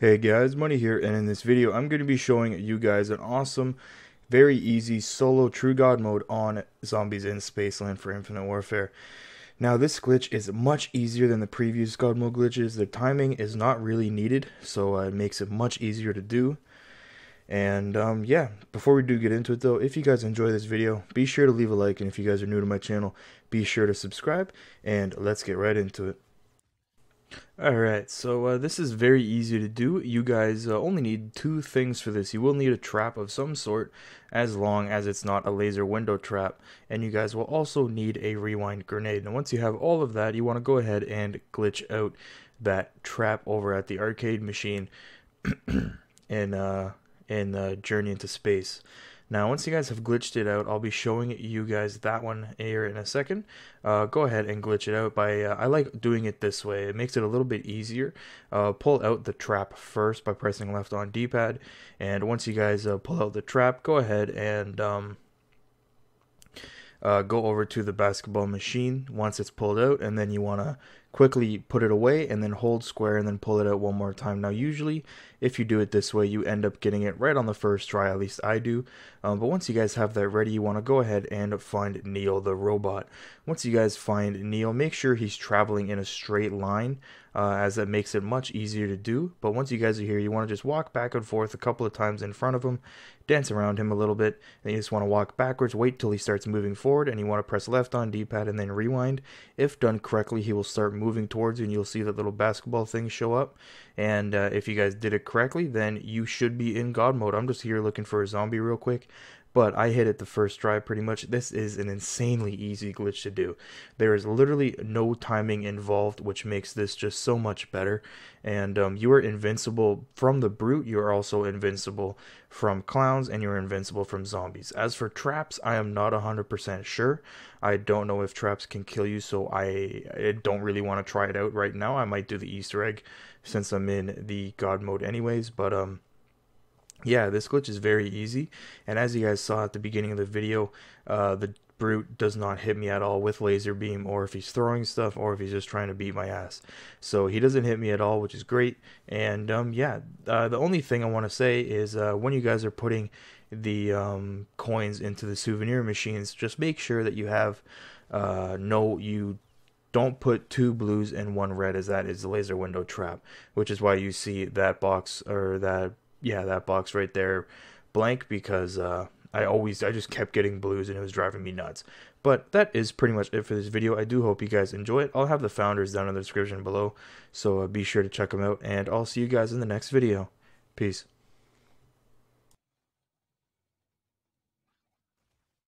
Hey guys, Money here, and in this video I'm going to be showing you guys an awesome, very easy solo True God mode on Zombies in Spaceland for Infinite Warfare. Now this glitch is much easier than the previous God mode glitches, the timing is not really needed, so uh, it makes it much easier to do. And um, yeah, before we do get into it though, if you guys enjoy this video, be sure to leave a like, and if you guys are new to my channel, be sure to subscribe, and let's get right into it. Alright, so uh, this is very easy to do. You guys uh, only need two things for this. You will need a trap of some sort, as long as it's not a laser window trap. And you guys will also need a rewind grenade. And once you have all of that, you want to go ahead and glitch out that trap over at the arcade machine in, uh, in uh, Journey into Space. Now, once you guys have glitched it out, I'll be showing you guys that one here in a second. Uh, go ahead and glitch it out by, uh, I like doing it this way. It makes it a little bit easier. Uh, pull out the trap first by pressing left on D-pad. And once you guys uh, pull out the trap, go ahead and um, uh, go over to the basketball machine once it's pulled out. And then you want to quickly put it away and then hold square and then pull it out one more time. Now usually if you do it this way you end up getting it right on the first try, at least I do. Um, but once you guys have that ready you want to go ahead and find Neil the robot. Once you guys find Neil make sure he's traveling in a straight line uh, as that makes it much easier to do. But once you guys are here you want to just walk back and forth a couple of times in front of him, dance around him a little bit, and you just want to walk backwards, wait till he starts moving forward and you want to press left on D-pad and then rewind. If done correctly he will start moving moving towards you and you'll see that little basketball thing show up. And uh, if you guys did it correctly, then you should be in God mode. I'm just here looking for a zombie real quick but I hit it the first try pretty much. This is an insanely easy glitch to do. There is literally no timing involved, which makes this just so much better. And um, you are invincible from the brute. You are also invincible from clowns, and you're invincible from zombies. As for traps, I am not 100% sure. I don't know if traps can kill you, so I, I don't really want to try it out right now. I might do the Easter egg since I'm in the God mode anyways, but um yeah, this glitch is very easy, and as you guys saw at the beginning of the video, uh, the brute does not hit me at all with laser beam, or if he's throwing stuff, or if he's just trying to beat my ass. So he doesn't hit me at all, which is great. And um, yeah, uh, the only thing I want to say is uh, when you guys are putting the um, coins into the souvenir machines, just make sure that you have uh, no you don't put two blues and one red as that is the laser window trap which is why you see that box or that yeah, that box right there blank because uh, I always I just kept getting blues and it was driving me nuts. But that is pretty much it for this video. I do hope you guys enjoy it. I'll have the founders down in the description below, so uh, be sure to check them out. And I'll see you guys in the next video. Peace.